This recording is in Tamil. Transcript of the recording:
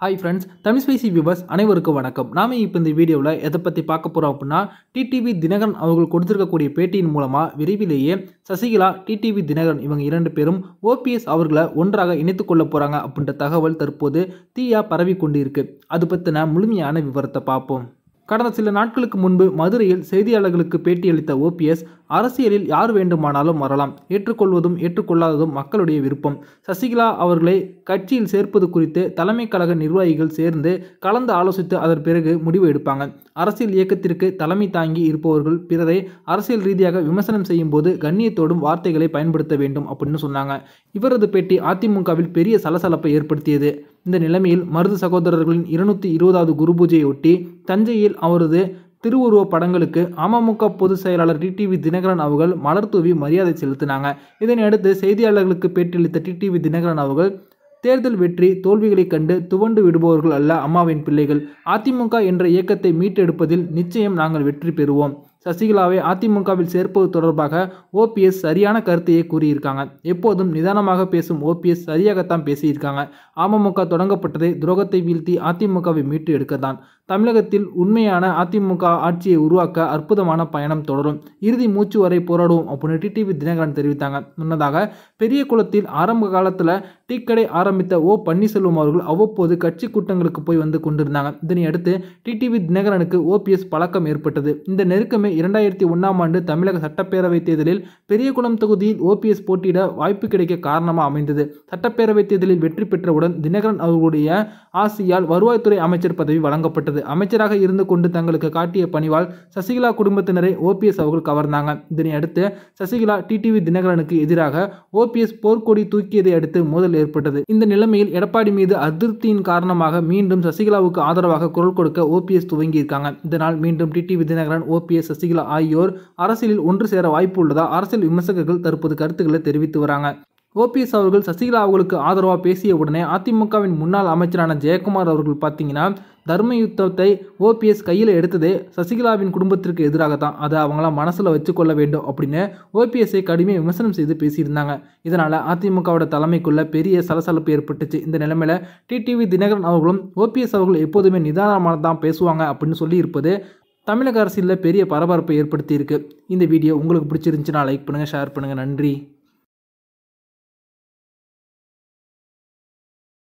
Hi friends Tamil spicy viewers அனைவருக்கும் வணக்கம். நாம இப்போ இந்த வீடியோவில் எதை பற்றி பார்க்க போகிறோம் அப்படின்னா டிடிவி தினகரன் அவர்கள் கொடுத்துருக்கக்கூடிய பேட்டியின் மூலமாக விரைவிலேயே சசிகலா டிடிவி தினகரன் இவங்க இரண்டு பேரும் ஓபிஎஸ் அவர்களை ஒன்றாக இணைத்து கொள்ள போகிறாங்க அப்படின்ற தகவல் தற்போது தீயாக பரவி கொண்டு இருக்குது அது பற்றின முழுமையான விவரத்தை பார்ப்போம். கடந்த சில நாட்களுக்கு முன்பு மதுரையில் செய்தியாளர்களுக்கு பேட்டியளித்த ஓபிஎஸ் அரசியலில் யார் வேண்டுமானாலும் வரலாம். ஏற்றுக்கொள்வதும் ஏற்றுக்கொள்ளாததும் மக்களுடைய விருப்பம். சசிகலா அவர்களை கட்சியில் சேர்ப்பது குறித்து தலைமை கழக நிர்வாகிகள் சேர்ந்து கலந்து ஆலோசித்து அதன் பிறகு முடிவு எடுப்பாங்க. அரசியல் இயக்கத்திற்கு தலைமை தாங்கி இருப்பவர்கள் பிறரை அரசியல் ரீதியாக விமர்சனம் செய்யும் போது கண்ணியத்தோடும் வார்த்தைகளை பயன்படுத்த வேண்டும் அப்படின்னு சொன்னாங்க. இவரது பேட்டி அதிமுகவில் பெரிய சலசலப்பை ஏற்படுத்தியது. இந்த நிலைமையில் மருது சகோதரர்களின் இருநூத்தி இருபதாவது குரு பூஜையொட்டி தஞ்சையில் அவரது திருவுருவ படங்களுக்கு அமமுக பொதுச் செயலாளர் டிடிவி தினகரன் அவர்கள் மலர் தூவி மரியாதை செலுத்தினாங்க. இதனையடுத்து செய்தியாளர்களுக்கு பேட்டியளித்த டிடிவி தினகரன் அவர்கள் தேர்தல் வெற்றி தோல்விகளைக் கண்டு துவண்டு விடுபவர்கள் அல்ல அம்மாவின் பிள்ளைகள். அதிமுக என்ற இயக்கத்தை மீட்டெடுப்பதில் நிச்சயம் நாங்கள் வெற்றி பெறுவோம். சசிகலாவை அதிமுகவில் சேர்ப்பது தொடர்பாக ஓபிஎஸ் சரியான கருத்தையே கூறியிருக்காங்க. எப்போதும் நிதானமாக பேசும் ஓபிஎஸ் சரியாகத்தான் பேசியிருக்காங்க. அமமுக தொடங்கப்பட்டதை துரோகத்தை வீழ்த்தி அதிமுகவை மீட்டு எடுக்கத்தான். தமிழகத்தில் உண்மையான அதிமுக ஆட்சியை உருவாக்க அற்புதமான பயணம் தொடரும். இறுதி மூச்சு வரை போராடுவோம் அப்படின்னு டிடிவி தினகரன் தெரிவித்தாங்க. முன்னதாக பெரிய குளத்தில் ஆரம்ப காலத்தில் டீக்கடை ஆரம்பித்த ஓ பன்னீர்செல்வம் அவர்கள் அவ்வப்போது கட்சி கூட்டங்களுக்கு போய் வந்து கொண்டிருந்தாங்க. இதனை அடுத்து டிடிவி தினகரனுக்கு ஓபிஎஸ் பழக்கம் ஏற்பட்டது. இந்த நெருக்கமே இரண்டாயிரத்தி ஒன்றாம் ஆண்டு தமிழக சட்டப்பேரவை தேர்தலில் பெரியகுளம் தொகுதியில் ஓபிஎஸ் போட்டியிட வாய்ப்பு கிடைக்க காரணமாக அமைந்தது. சட்டப்பேரவை தேர்தலில் வெற்றி பெற்றவுடன் தினகரன் அவர்களுடைய ஆசியால் வருவாய்த்துறை அமைச்சர் பதவி வழங்கப்பட்டது. அமைச்சராக இருந்து கொண்டு தங்களுக்கு காட்டிய பணிவால் சசிகலா குடும்பத்தினரை ஓபிஎஸ் அவர்கள் கவர்ந்தாங்க. இதனையடுத்து சசிகலா டிடிவி தினகரனுக்கு எதிராக ஓபிஎஸ் போர்க்கொடி தூக்கியதை அடுத்து மோதல் ஏற்பட்டது. இந்த நிலைமையில் எடப்பாடி மீது அதிருப்தியின் காரணமாக மீண்டும் சசிகலாவுக்கு ஆதரவாக குரல் கொடுக்க ஓபிஎஸ் துவங்கியிருக்காங்க. இதனால் மீண்டும் டிடிவி தினகரன் ஓபிஎஸ் சசிகலா ஆகியோர் அரசியலில் ஒன்று சேர வாய்ப்பு உள்ளதா அரசியல் விமர்சகர்கள் தற்போது கருத்துக்களை தெரிவித்து வராங்க. ஓபிஎஸ் அவர்கள் சசிகலா அவர்களுக்கு ஆதரவாக பேசிய உடனே அதிமுகவின் முன்னாள் அமைச்சரான ஜெயக்குமார் அவர்கள் பார்த்தீங்கன்னா தர்ம யுத்தத்தை ஓபிஎஸ் கையில் எடுத்ததே சசிகலாவின் குடும்பத்திற்கு எதிராக தான் அதை அவங்களாம் மனசில் வச்சுக்கொள்ள வேண்டும் அப்படின்னு ஓபிஎஸ்ஐ கடுமையாக விமர்சனம் செய்து பேசியிருந்தாங்க. இதனால் அதிமுகவோட தலைமைக்குள்ள பெரிய சலசலப்பு ஏற்பட்டுச்சு. இந்த நிலைமையில் டிடிவி தினகரன் அவர்களும் ஓபிஎஸ் அவர்கள் எப்போதுமே நிதானமாக தான் பேசுவாங்க அப்படின்னு சொல்லியிருப்பது தமிழக அரசியலில் பெரிய பரபரப்பை ஏற்படுத்தியிருக்கு. இந்த வீடியோ உங்களுக்கு பிடிச்சிருந்துச்சுன்னா லைக் பண்ணுங்கள் ஷேர் பண்ணுங்கள் நன்றி.